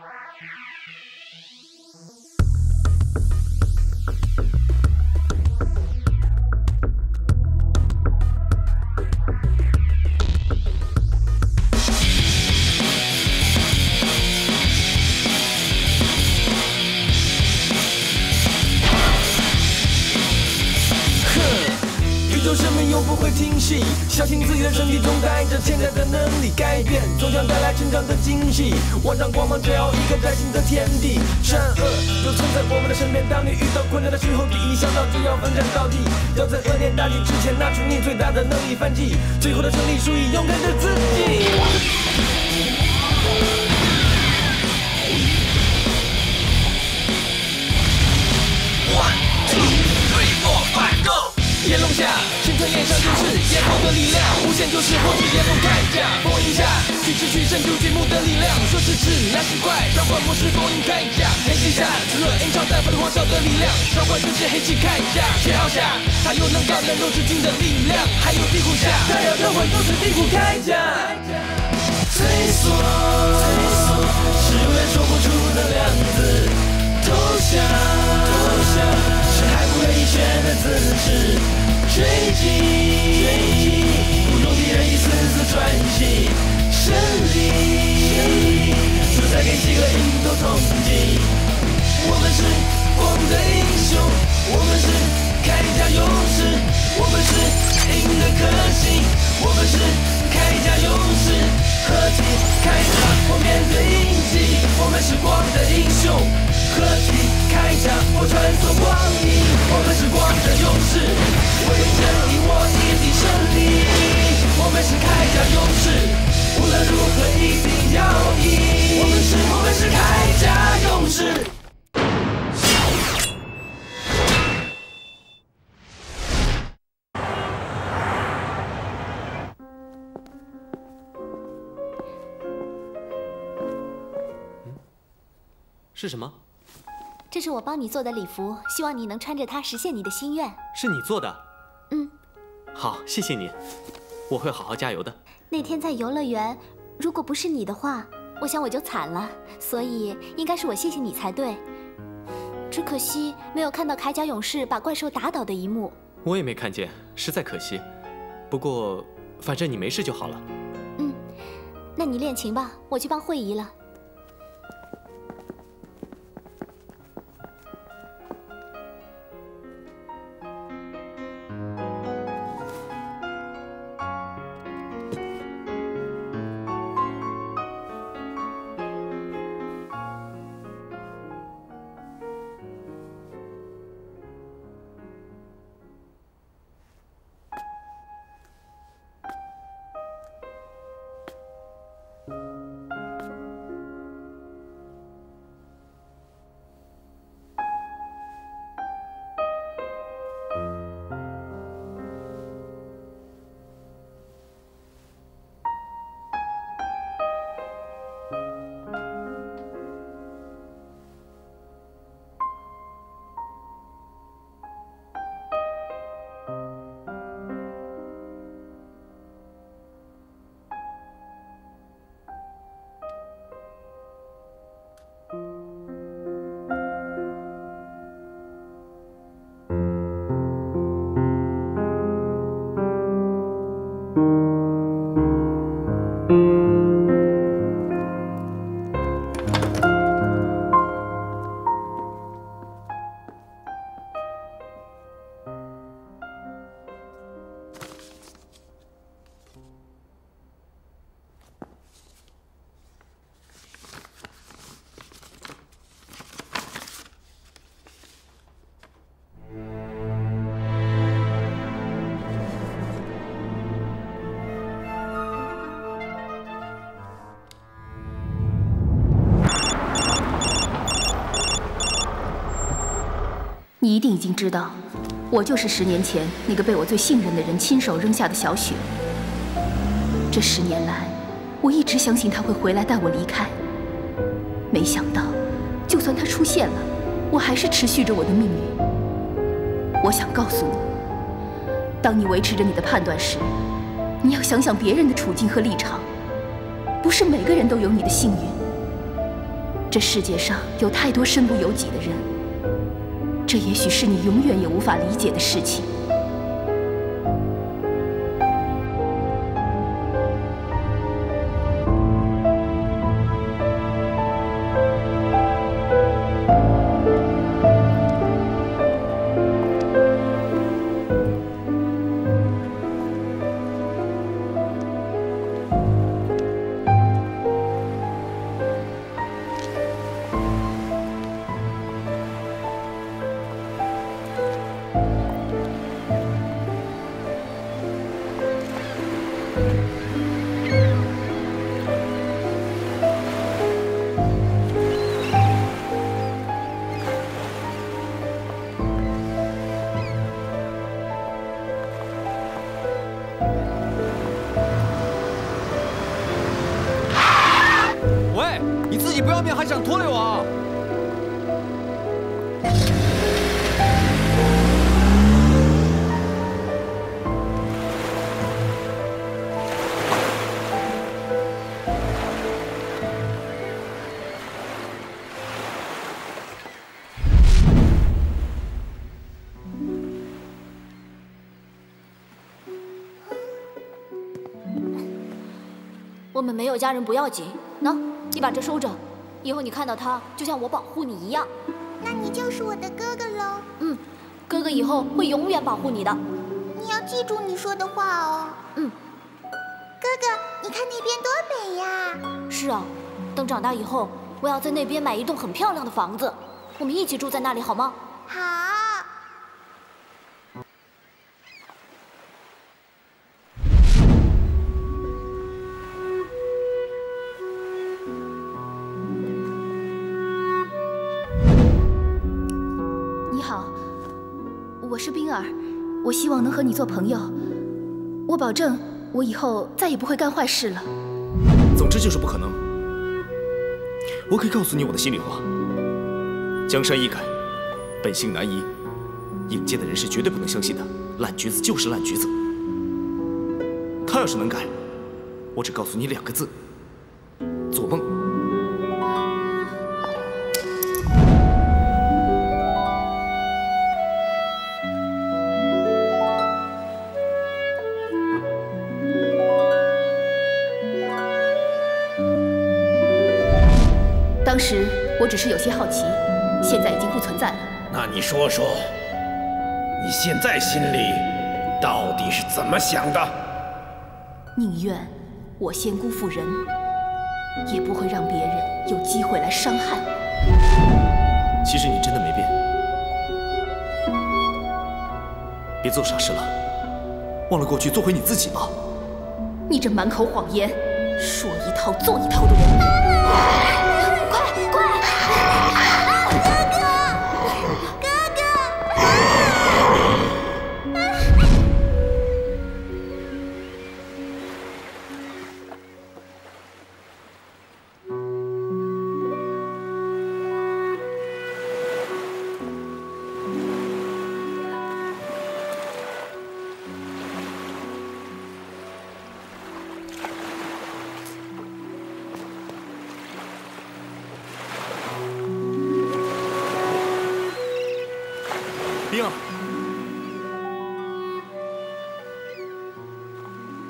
Thank you. 长的惊喜。万丈光芒照一个崭新的天地，善恶就存在我们的身边。当你遇到困难的时候，第一想到就要奋战到底。要在恶念打击之前，拿出你最大的能力反击。最后的胜利属于勇敢的自己。炎龙下，青春脸上就是炎龙的力量，无限就是或是炎龙铠甲。风影下，去持取神族巨木的力量。说是智，那是怪，召唤模式风影铠甲。黑气下，除了阴超淡风的火烧的力量，召唤就是黑气铠甲。血号下，还有能干能肉之精的力量。还有地虎下，他要召唤就是地虎铠甲。退缩，是永远说不出的两字。投降，投降。危险的姿势，追击，不容敌人一丝丝喘息。胜利，是什么？这是我帮你做的礼服，希望你能穿着它实现你的心愿。是你做的？嗯。好，谢谢你，我会好好加油的。那天在游乐园，如果不是你的话，我想我就惨了。所以应该是我谢谢你才对。只可惜没有看到铠甲勇士把怪兽打倒的一幕。我也没看见，实在可惜。不过，反正你没事就好了。嗯，那你练琴吧，我去帮慧仪了。你一定已经知道，我就是十年前那个被我最信任的人亲手扔下的小雪。这十年来，我一直相信他会回来带我离开。没想到，就算他出现了，我还是持续着我的命运。我想告诉你，当你维持着你的判断时，你要想想别人的处境和立场。不是每个人都有你的幸运。这世界上有太多身不由己的人，这也许是你永远也无法理解的事情。你自己不要命还想拖累我啊？我们没有家人不要紧，喏，你把这收着，以后你看到他，就像我保护你一样。那你就是我的哥哥喽。嗯，哥哥以后会永远保护你的。你要记住你说的话哦。嗯，哥哥，你看那边多美呀！是啊，等长大以后，我要在那边买一栋很漂亮的房子，我们一起住在那里好吗？好。我希望能和你做朋友。我保证，我以后再也不会干坏事了。总之就是不可能。我可以告诉你我的心里话：江山易改，本性难移。影界的人是绝对不能相信的，烂橘子就是烂橘子。他要是能改，我只告诉你两个字：当时我只是有些好奇，现在已经不存在了。那你说说，你现在心里到底是怎么想的？宁愿我先辜负人，也不会让别人有机会来伤害我。其实你真的没变，别做傻事了，忘了过去，做回你自己吧。你这满口谎言、说一套做一套的人，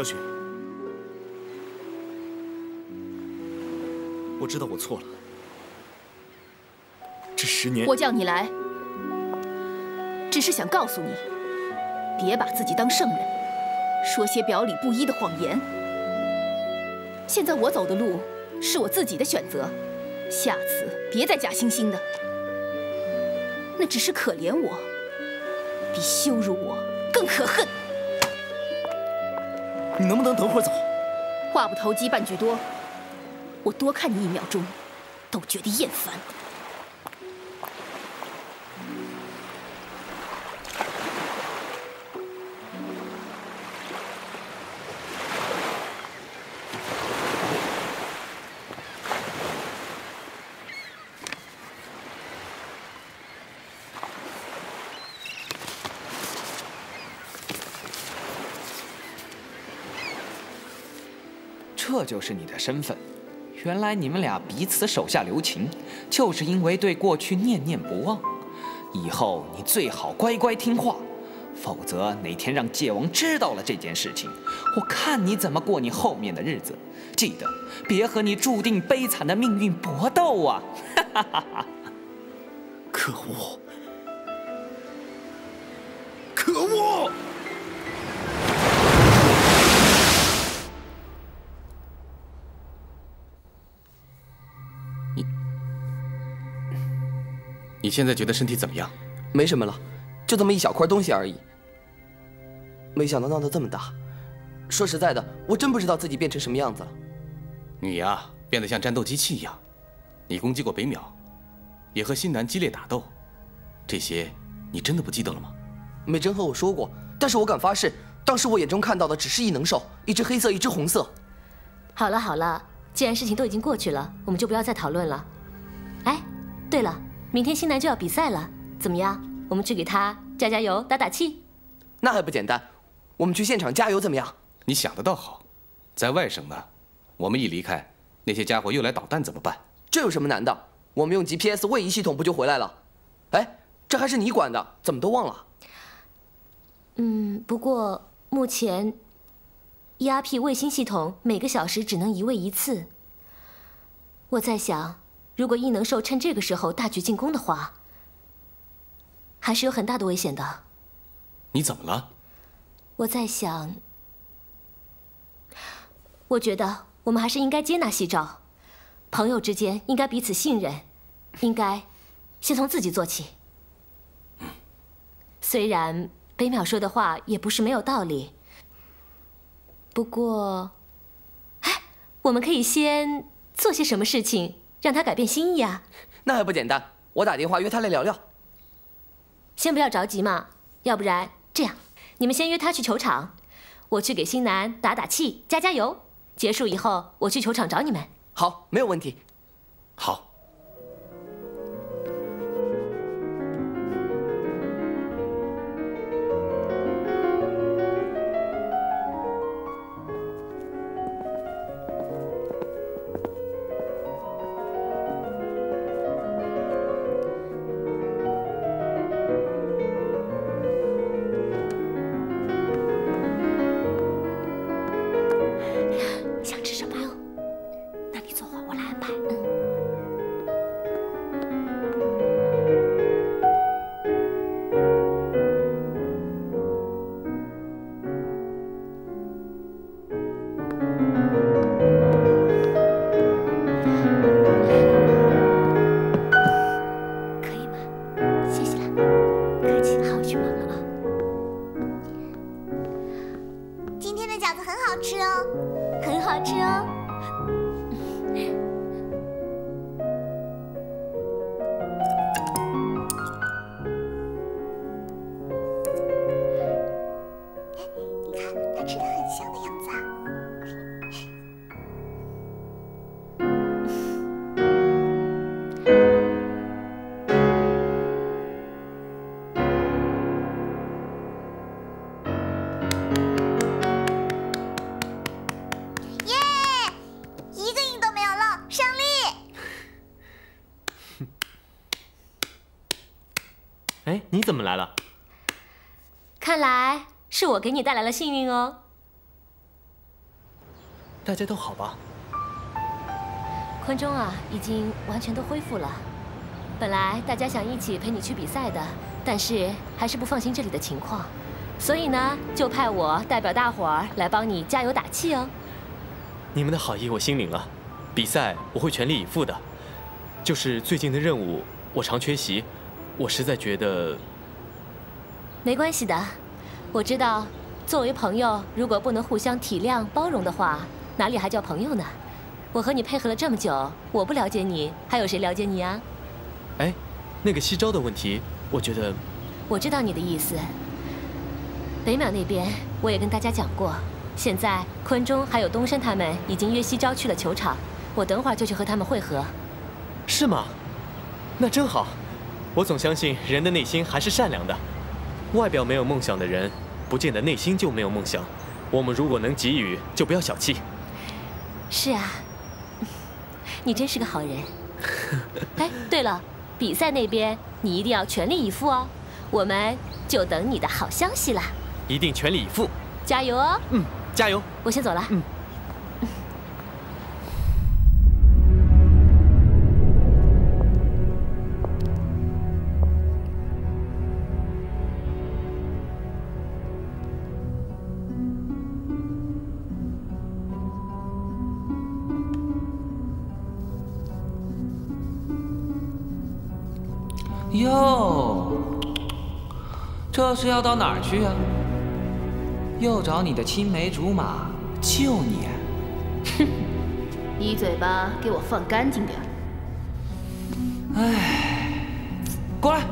小雪，我知道我错了。这十年，我叫你来，只是想告诉你，别把自己当圣人，说些表里不一的谎言。现在我走的路是我自己的选择，下次别再假惺惺的，那只是可怜我，比羞辱我更可恨。你能不能等会儿走？话不投机半句多，我多看你一秒钟，都觉得厌烦。这就是你的身份，原来你们俩彼此手下留情，就是因为对过去念念不忘。以后你最好乖乖听话，否则哪天让界王知道了这件事情，我看你怎么过你后面的日子。记得别和你注定悲惨的命运搏斗啊！哈哈哈哈！可恶！你现在觉得身体怎么样？没什么了，就这么一小块东西而已。没想到闹得这么大，说实在的，我真不知道自己变成什么样子了。你呀，变得像战斗机器一样。你攻击过北淼，也和新南激烈打斗，这些你真的不记得了吗？美珍和我说过，但是我敢发誓，当时我眼中看到的只是异能兽，一只黑色，一只红色。好了好了，既然事情都已经过去了，我们就不要再讨论了。哎，对了，明天新南就要比赛了，怎么样？我们去给他加加油、打打气？那还不简单，我们去现场加油怎么样？你想的倒好，在外省呢，我们一离开，那些家伙又来捣蛋怎么办？这有什么难的？我们用 GPS 位移系统不就回来了？哎，这还是你管的，怎么都忘了？嗯，不过目前 ERP 卫星系统每个小时只能移位一次。我在想，如果异能兽趁这个时候大举进攻的话，还是有很大的危险的。你怎么了？我在想，我觉得我们还是应该接纳夕照。朋友之间应该彼此信任，应该先从自己做起。虽然北淼说的话也不是没有道理，不过，哎，我们可以先做些什么事情让他改变心意啊？那还不简单，我打电话约他来聊聊。先不要着急嘛，要不然这样，你们先约他去球场，我去给新南打打气、加加油。结束以后，我去球场找你们。好，没有问题。好。看来是我给你带来了幸运哦。大家都好吧？昆中啊，已经完全都恢复了。本来大家想一起陪你去比赛的，但是还是不放心这里的情况，所以呢，就派我代表大伙儿来帮你加油打气哦。你们的好意我心领了，比赛我会全力以赴的。就是最近的任务，我常缺席。我实在觉得没关系的，我知道，作为朋友，如果不能互相体谅包容的话，哪里还叫朋友呢？我和你配合了这么久，我不了解你，还有谁了解你啊？哎，那个西招的问题，我觉得我知道你的意思。北淼那边我也跟大家讲过，现在昆中还有东山他们已经约西招去了球场，我等会儿就去和他们会合。是吗？那真好。我总相信人的内心还是善良的，外表没有梦想的人，不见得内心就没有梦想。我们如果能给予，就不要小气。是啊，你真是个好人。哎，对了，比赛那边你一定要全力以赴哦，我们就等你的好消息了。一定全力以赴，加油哦！嗯，加油！我先走了。嗯。这是要到哪儿去啊？又找你的青梅竹马救你？哼，你嘴巴给我放干净点。哎，过来，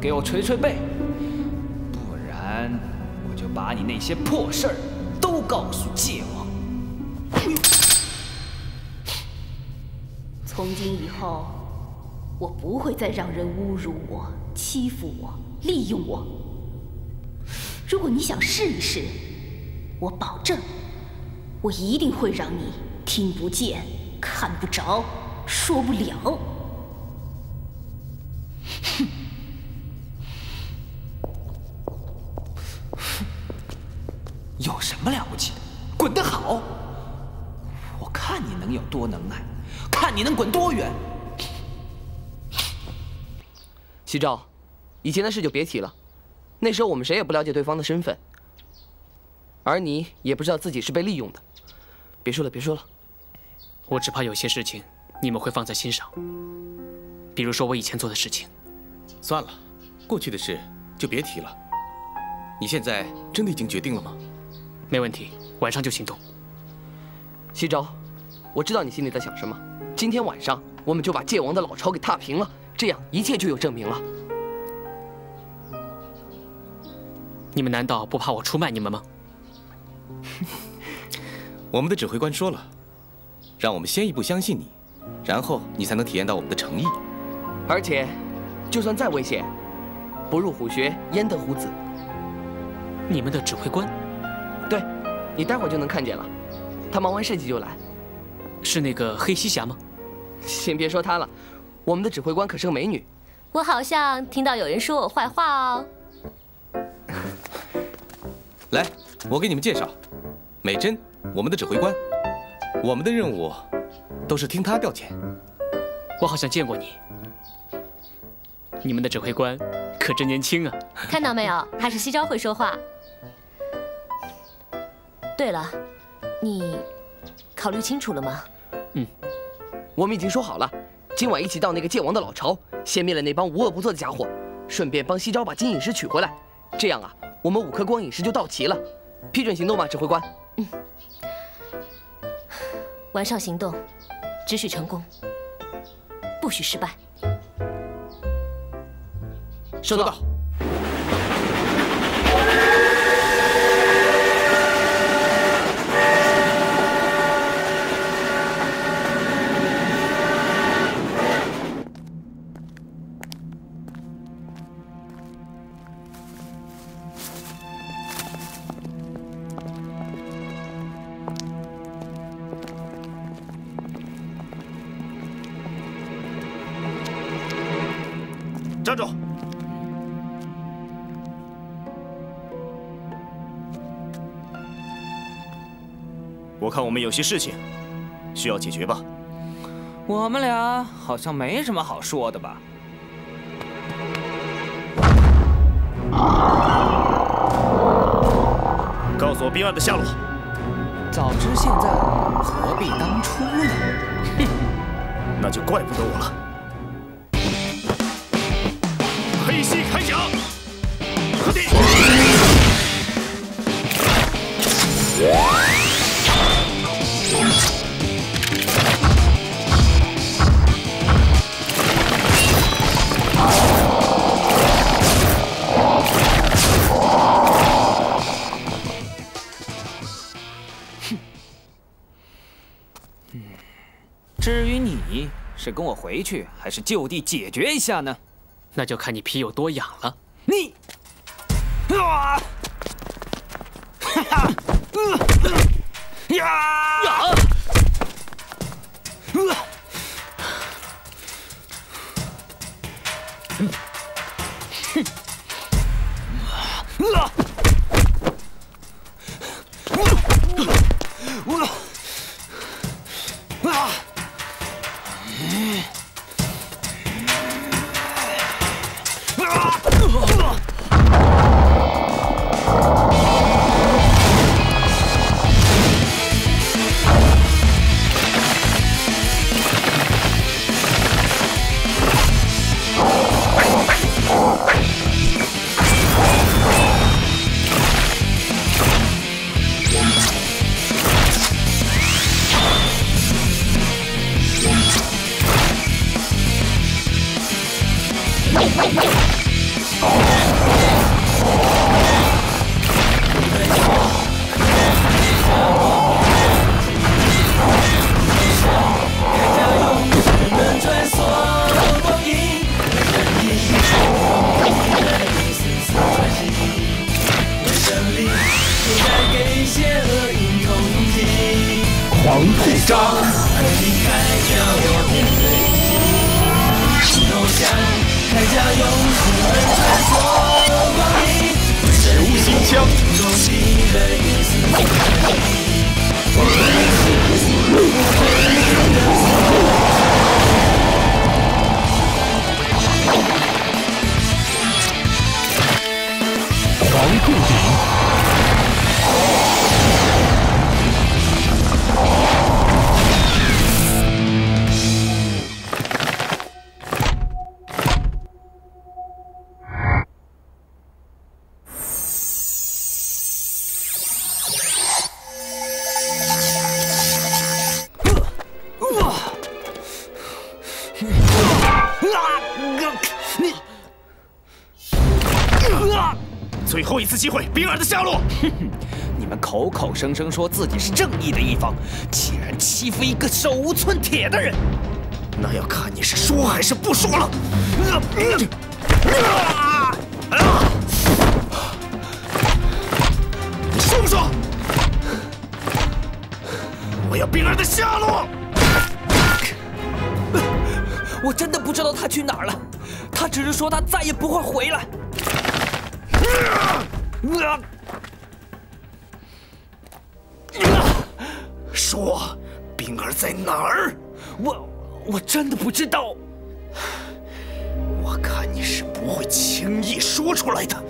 给我捶捶背，不然我就把你那些破事儿都告诉界王。从今以后。我不会再让人侮辱我、欺负我、利用我。如果你想试一试，我保证，我一定会让你听不见、看不着、说不了。哼！有什么了不起的？滚得好！我看你能有多能耐，看你能滚多远。西照，以前的事就别提了。那时候我们谁也不了解对方的身份，而你也不知道自己是被利用的。别说了，别说了。我只怕有些事情你们会放在心上，比如说我以前做的事情。算了，过去的事就别提了。你现在真的已经决定了吗？没问题，晚上就行动。西照，我知道你心里在想什么。今天晚上我们就把界王的老巢给踏平了。这样一切就有证明了。你们难道不怕我出卖你们吗？我们的指挥官说了，让我们先一步相信你，然后你才能体验到我们的诚意。而且，就算再危险，不入虎穴焉得虎子？你们的指挥官？对，你待会儿就能看见了。他忙完设计就来。是那个黑西侠吗？先别说他了。我们的指挥官可是个美女，我好像听到有人说我坏话哦。来，我给你们介绍，美珍，我们的指挥官。我们的任务都是听他调遣。我好像见过你，你们的指挥官可真年轻啊！看到没有，还是西昭会说话。对了，你考虑清楚了吗？嗯，我们已经说好了。今晚一起到那个剑王的老巢，先灭了那帮无恶不作的家伙，顺便帮西昭把金陨石取回来。这样啊，我们五颗光影石就到齐了。批准行动吧，指挥官？嗯。晚上行动，只许成功，不许失败。收到。站住！我看我们有些事情需要解决吧。我们俩好像没什么好说的吧？告诉我冰案的下落。早知现在，何必当初呢？哼，那就怪不得我了。黑溪铠甲，合体！至于你是跟我回去，还是就地解决一下呢？那就看你皮有多痒了。你，啊，哈哈，呀！呀，Oh! 次机会，冰儿的下落。哼哼，你们口口声声说自己是正义的一方，竟然欺负一个手无寸铁的人，那要看你是说还是不说了。你说不说？我要冰儿的下落。我真的不知道他去哪儿了，他只是说他再也不会回来。说，冰儿在哪儿？我我真的不知道。我看你是不会轻易说出来的。